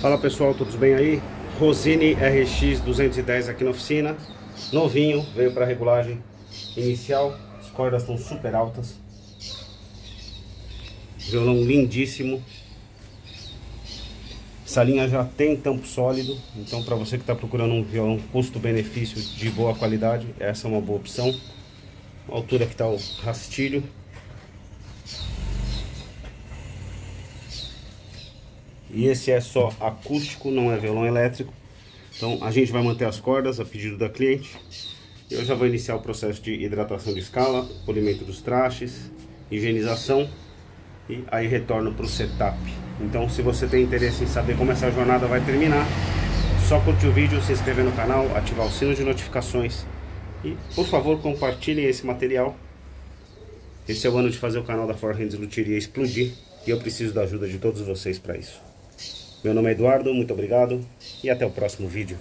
Fala pessoal, todos bem aí? Rosine RX 210 aqui na oficina. Novinho, veio para regulagem inicial. As cordas estão super altas. Violão lindíssimo. Essa linha já tem tampo sólido Então para você que está procurando um violão custo-benefício de boa qualidade Essa é uma boa opção. A altura que está o rastilho E esse é só acústico, não é violão elétrico. Então a gente vai manter as cordas a pedido da cliente. Eu já vou iniciar o processo de hidratação de escala, polimento dos trastes, higienização e aí retorno para o setup. Então se você tem interesse em saber como essa jornada vai terminar, só curtir o vídeo, se inscrever no canal, ativar o sino de notificações e por favor compartilhem esse material. Esse é o ano de fazer o canal da Four Hands Luthieria explodir e eu preciso da ajuda de todos vocês para isso. Meu nome é Eduardo, muito obrigado e até o próximo vídeo.